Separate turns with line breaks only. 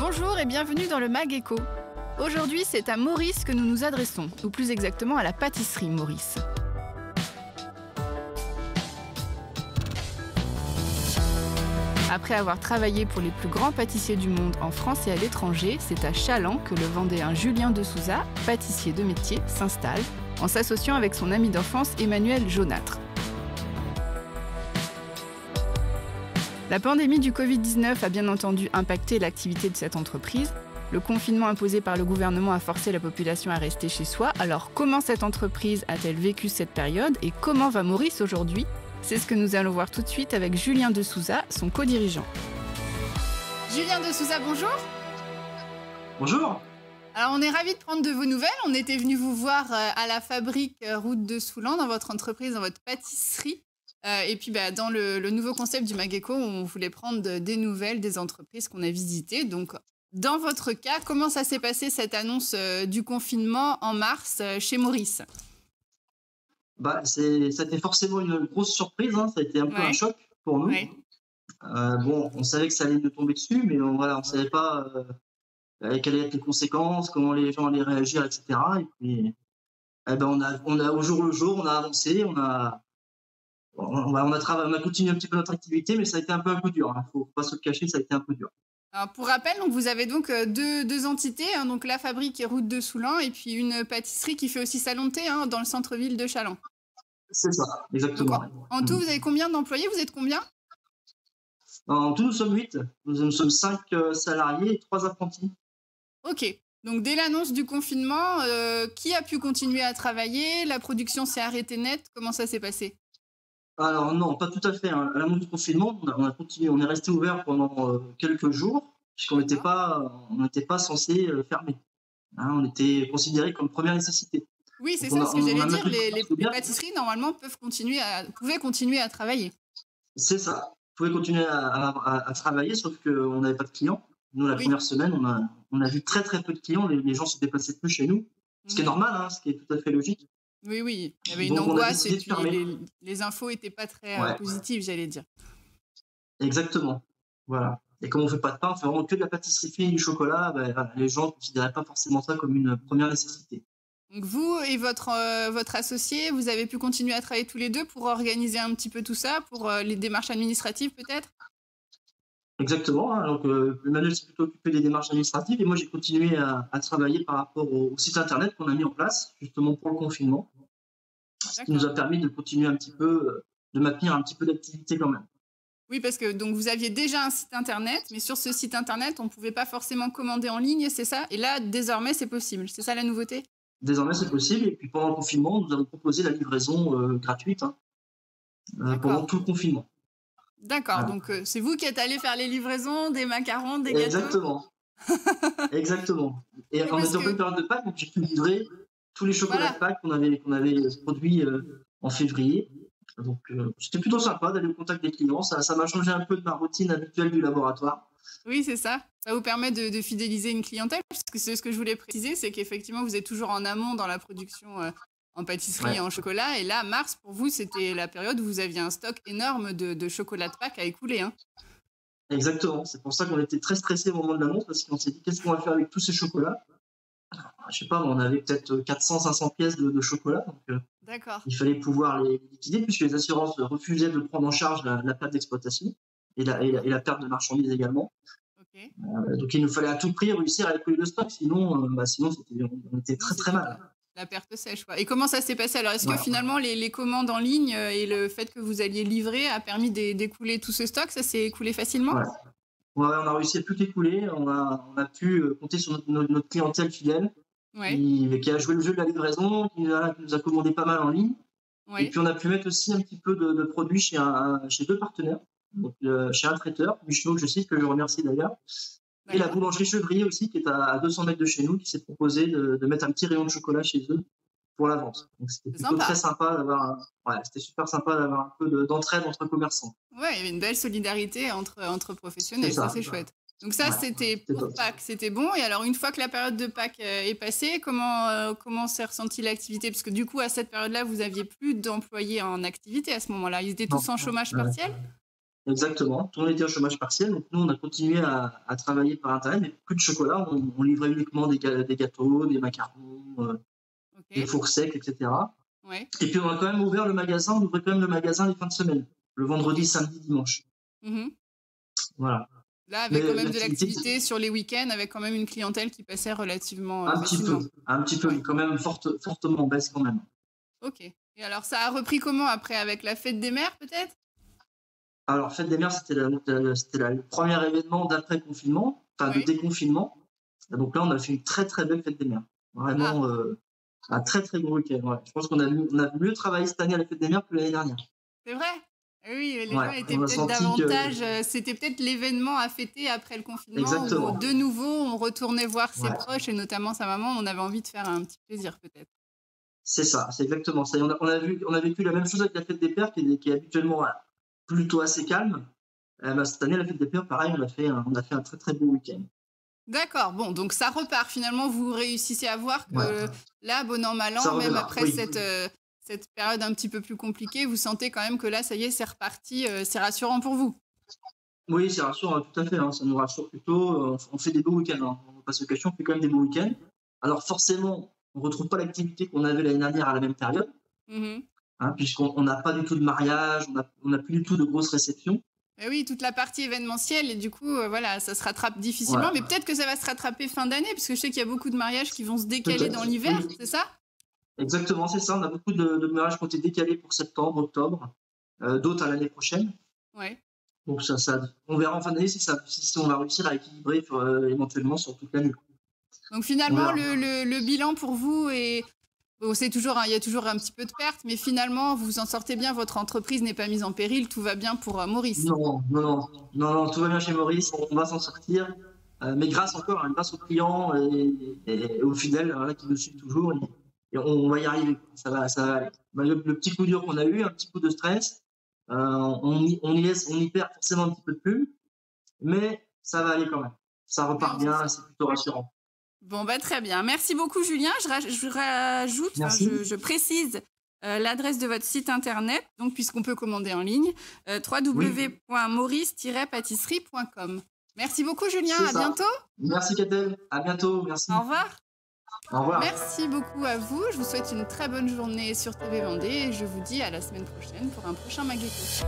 Bonjour et bienvenue dans le Mag Echo. Aujourd'hui, c'est à Maurice que nous nous adressons, ou plus exactement à la pâtisserie Maurice. Après avoir travaillé pour les plus grands pâtissiers du monde en France et à l'étranger, c'est à Chaland que le Vendéen Julien de Souza, pâtissier de métier, s'installe en s'associant avec son ami d'enfance Emmanuel Jaunâtre. La pandémie du Covid-19 a bien entendu impacté l'activité de cette entreprise. Le confinement imposé par le gouvernement a forcé la population à rester chez soi. Alors comment cette entreprise a-t-elle vécu cette période et comment va Maurice aujourd'hui? C'est ce que nous allons voir tout de suite avec Julien de Souza, son co-dirigeant. Julien de Souza, bonjour.
Bonjour.
Alors, on est ravis de prendre de vos nouvelles. On était venu vous voir euh, à la fabrique euh, Route de Soulan, dans votre entreprise, dans votre pâtisserie. Euh, et puis, bah, dans le, nouveau concept du Mageco, on voulait prendre des nouvelles des entreprises qu'on a visitées. Donc, dans votre cas, comment ça s'est passé cette annonce du confinement en mars chez Maurice?
Bah, c'était forcément une grosse surprise. Hein. Ça a été un peu un choc pour nous. Euh, bon, on savait que ça allait nous tomber dessus, mais on, voilà, on savait pas euh, quelles allaient être les conséquences, comment les gens allaient réagir, etc. Et puis, eh ben, on a, on a au jour le jour, on a avancé, on a, on, a, on a continué un petit peu notre activité, mais ça a été un peu un peu dur. Il hein. faut pas se le cacher, ça a été un peu dur.
Alors pour rappel, donc vous avez donc euh, deux, deux entités, hein, donc la fabrique et route de Soulan, et puis une pâtisserie qui fait aussi salon de thé hein, dans le centre-ville de Chaland.
C'est ça, exactement.
en, tout, vous avez combien d'employés? Vous êtes combien?
En tout, nous sommes 8. Nous sommes 5 euh, salariés et 3 apprentis.
Ok. Donc, dès l'annonce du confinement, euh, qui a pu continuer à travailler? La production s'est arrêtée net? Comment ça s'est passé?
Alors, non, pas tout à fait. Hein. À l'annonce du confinement, on a, continué, on est resté ouvert pendant euh, quelques jours, puisqu'on n'était pas, pas censé fermer. Hein, on était considéré comme première nécessité.
Oui, c'est ça ce que j'allais dire. Les, pâtisseries, normalement, peuvent continuer à, pouvaient continuer à travailler.
C'est ça. Pouvaient continuer à, travailler, sauf qu'on n'avait pas de clients. Nous, la première semaine, on a, on a vu très très peu de clients. Les, gens se déplaçaient plus chez nous, ce qui est normal, hein, ce qui est tout à fait logique.
Oui, oui. Il y avait une angoisse et puis les, infos n'étaient pas très euh, positives, j'allais dire.
Exactement. Voilà. Et comme on ne fait pas de pain, on fait vraiment que de la pâtisserie fine, du chocolat, ben, les gens ne considéraient pas forcément ça comme une première nécessité.
Donc vous et votre, euh, votre associé, vous avez pu continuer à travailler tous les deux pour organiser un petit peu tout ça, pour euh, les démarches administratives peut-être?
Exactement. Hein. Donc euh, Emmanuel s'est plutôt occupé des démarches administratives et moi j'ai continué à, travailler par rapport au, site internet qu'on a mis en place justement pour le confinement, ce qui nous a permis de continuer un petit peu, de maintenir un petit peu d'activité quand même.
Oui, parce que donc vous aviez déjà un site internet, mais sur ce site internet, on ne pouvait pas forcément commander en ligne, c'est ça? Et là, désormais, c'est possible. C'est ça la nouveauté?
Désormais, c'est possible. Et puis pendant le confinement, nous avons proposé la livraison euh, gratuite hein, euh, pendant tout le confinement.
D'accord. Donc euh, c'est vous qui êtes allé faire les livraisons des macarons, des gâteaux.
Exactement. Exactement. Et on était en pleine période de Pâques, donc j'ai pu livrer tous les chocolats de Pâques qu'on avait qu'on avait produits en février. Donc c'était plutôt sympa d'aller au contact des clients. Ça ça m'a changé un peu de ma routine habituelle du laboratoire.
Oui, c'est ça. Ça vous permet de, fidéliser une clientèle, parce que c'est ce que je voulais préciser, c'est qu'effectivement, vous êtes toujours en amont dans la production euh, en pâtisserie et en chocolat. Et là, mars, pour vous, c'était la période où vous aviez un stock énorme de, chocolat de Pâques à écouler. Hein.
Exactement. C'est pour ça qu'on était très stressé au moment de l'annonce, parce qu'on s'est dit, qu'est-ce qu'on va faire avec tous ces chocolats? Je sais pas, on avait peut-être 400-500 pièces de, chocolat. Euh,
D'accord.
Il fallait pouvoir les liquider puisque les assurances refusaient de prendre en charge la, perte d'exploitation et la, et la, perte de marchandises également. Euh, donc il nous fallait à tout prix réussir à écouler le stock, sinon, euh, bah, sinon on était très très mal.
La perte sèche. Quoi. Et comment ça s'est passé? Alors est-ce que finalement les, commandes en ligne euh, et le fait que vous alliez livrer a permis d'écouler tout ce stock? Ça s'est écoulé facilement?
Ouais. on a réussi à tout écouler. On a, on a pu compter sur notre, notre, clientèle fidèle qui, a joué le jeu de la livraison, qui, nous a commandé pas mal en ligne. Et puis on a pu mettre aussi un petit peu de, produits chez, un, chez deux partenaires donc, euh, chez un traiteur, Michel, je sais que je remercie d'ailleurs. Et la boulangerie Chevrier aussi, qui est à, 200 mètres de chez nous, qui s'est proposé de, mettre un petit rayon de chocolat chez eux pour la vente. Donc c'était plutôt très sympa d'avoir, ouais, c'était super sympa d'avoir un peu d'entraide entre commerçants.
Ouais, il y avait une belle solidarité entre, entre professionnels, ça, c'est chouette. Donc ça, c'était pour Pâques, c'était bon. Et alors, une fois que la période de Pâques euh, est passée, comment, euh, comment s'est ressentie l'activité? Parce que du coup, à cette période-là, vous aviez plus d'employés en activité à ce moment-là. Ils étaient tous en chômage partiel?
Exactement. Monde était au chômage partiel. Donc, nous, on a continué à, travailler par Internet, mais plus de chocolat. On, livrait uniquement des, gâteaux, des macarons, euh, des fours secs, etc. Et puis, on a quand même ouvert le magasin. On ouvrait quand même le magasin les fins de semaine, le vendredi, samedi, dimanche. Mm-hmm. Voilà.
Là, avec quand même de l'activité sur les week-ends, avec quand même une clientèle qui passait relativement.
Un petit peu, un petit peu, quand même forte, fortement baisse quand même.
Ok. Et alors, ça a repris comment après? Avec la fête des mères, peut-être?
Alors, fête des mères, c'était le premier événement d'après confinement, enfin de déconfinement. Donc là, on a fait une très très belle fête des mères. Vraiment, ah. euh, un très très gros week-end. Je pense qu'on a, on a mieux travaillé cette année à la fête des mères que l'année dernière.
C'est vrai? Oui, les gens étaient peut-être davantage. Euh, c'était peut-être l'événement à fêter après le confinement. Où de nouveau, on retournait voir ses proches et notamment sa maman. On avait envie de faire un petit plaisir, peut-être.
C'est ça, c'est exactement ça. on, a, vu, on a vécu la même chose avec la fête des pères, qui est, habituellement plutôt assez calme. Euh, bah, cette année, la fête des pères, pareil, on a fait un, on a fait un très très beau week-end.
D'accord, bon, donc ça repart. Finalement, vous réussissez à voir que là, bon an, mal an, même après cette, euh, cette période un petit peu plus compliquée, vous sentez quand même que là, ça y est, c'est reparti, euh, c'est rassurant pour vous
Oui, c'est rassurant, tout à fait. Hein, ça nous rassure plutôt. On fait des beaux week-ends. Hein. On passe question, on fait quand même des beaux week-ends. Alors forcément, on ne retrouve pas l'activité qu'on avait l'année dernière à la même période, mmh hein, puisqu'on n'a pas du tout de mariage, on n'a plus du tout de grosses réceptions.
Oui, toute la partie événementielle, et du coup, euh, voilà, ça se rattrape difficilement, mais peut-être que ça va se rattraper fin d'année, puisque je sais qu'il y a beaucoup de mariages qui vont se décaler dans l'hiver, c'est ça?
Exactement, c'est ça. On a beaucoup de, de, mariages qui ont été décalés pour septembre, octobre, euh, d'autres à l'année prochaine. Ouais. Donc ça, ça, on verra en fin d'année si, si, on va réussir à équilibrer euh, éventuellement sur toute l'année.
Donc finalement, le, le, bilan pour vous est Bon, c'est toujours, il y a toujours un petit peu de pertes, mais finalement, vous en sortez bien. Votre entreprise n'est pas mise en péril. Tout va bien pour euh, Maurice.
Non, non, non, non, non, tout va bien chez Maurice. On va s'en sortir. mais grâce encore, hein, grâce aux clients et, aux fidèles hein, qui nous suivent toujours, et on, va y arriver. Ça va, ça va. Bah, le, petit coup dur qu'on a eu, un petit coup de stress, euh, on, y, on, y laisse, on y perd forcément un petit peu de plume, mais ça va aller quand même. Ça repart bien, c'est plutôt rassurant.
Bon, bah, très bien. Merci beaucoup, Julien. Je, rajoute, je, précise euh, l'adresse de votre site internet, donc puisqu'on peut commander en ligne, euh, www.maurice-pâtisserie.com. Merci beaucoup, Julien. À bientôt.
Merci, Katel. À bientôt. Merci.
Au revoir. Merci beaucoup à vous. Je vous souhaite une très bonne journée sur TV Vendée et je vous dis à la semaine prochaine pour un prochain Magéto.